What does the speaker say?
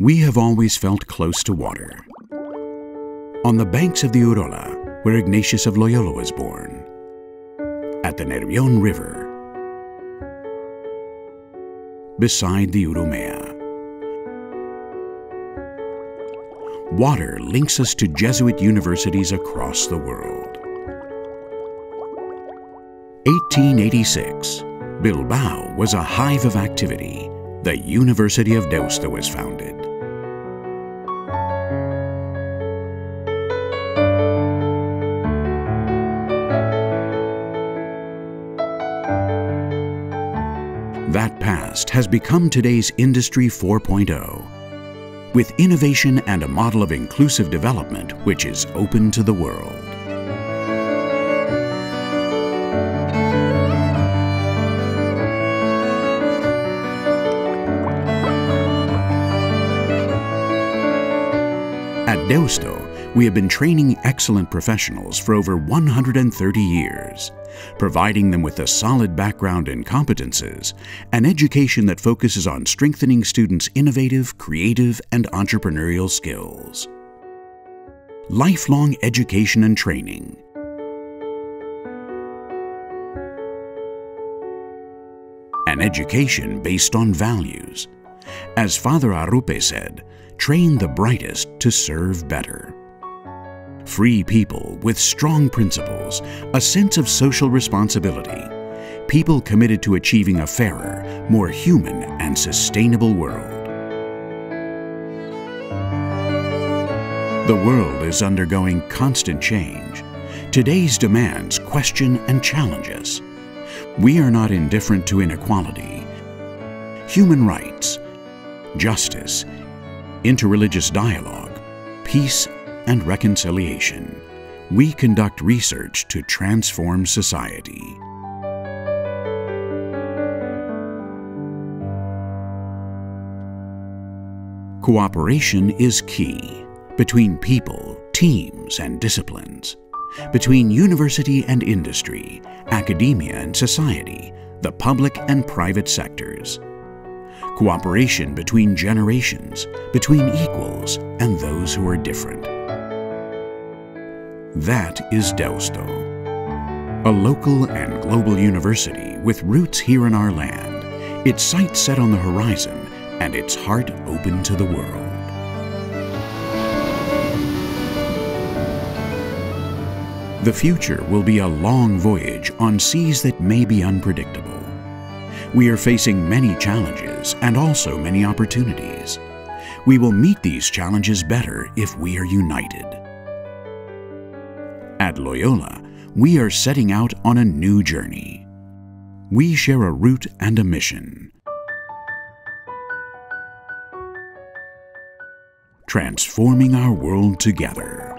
We have always felt close to water. On the banks of the Urola, where Ignatius of Loyola was born. At the Nervion River. Beside the Urumea. Water links us to Jesuit universities across the world. 1886, Bilbao was a hive of activity. The University of Deusto was founded. That past has become today's Industry 4.0 with innovation and a model of inclusive development which is open to the world. At Deusto, we have been training excellent professionals for over 130 years, providing them with a solid background in competences, an education that focuses on strengthening students' innovative, creative, and entrepreneurial skills. Lifelong education and training. An education based on values. As Father Arrupe said, train the brightest to serve better. Free people with strong principles, a sense of social responsibility, people committed to achieving a fairer, more human and sustainable world. The world is undergoing constant change. Today's demands question and challenge us. We are not indifferent to inequality, human rights, justice, interreligious dialogue, peace and reconciliation. We conduct research to transform society. Cooperation is key between people, teams, and disciplines, between university and industry, academia and society, the public and private sectors. Cooperation between generations, between equals and those who are different. That is Deusto, a local and global university with roots here in our land, its sights set on the horizon and its heart open to the world. The future will be a long voyage on seas that may be unpredictable. We are facing many challenges and also many opportunities. We will meet these challenges better if we are united. At Loyola, we are setting out on a new journey. We share a route and a mission. Transforming our world together.